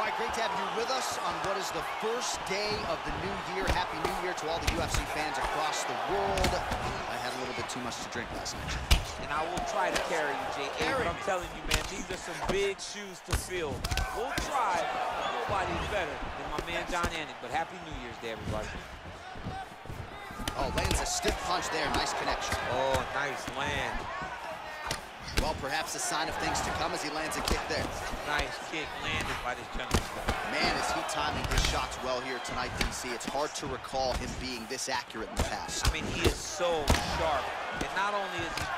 All right, great to have you with us on what is the first day of the new year. Happy New Year to all the UFC fans across the world. I had a little bit too much to drink last night. And I will try to carry you, Jay. But I'm telling you, man, these are some big shoes to fill. We'll try, nobody's better than my man Jon Anik. But Happy New Year's Day, everybody. Oh, lands a stiff punch there. Nice connection. Oh, nice land. Well, perhaps a sign of things to come as he lands a kick there. Kick landed by this gentleman. Man, is he timing his shots well here tonight, DC. It's hard to recall him being this accurate in the past. I mean, he is so sharp. And not only is he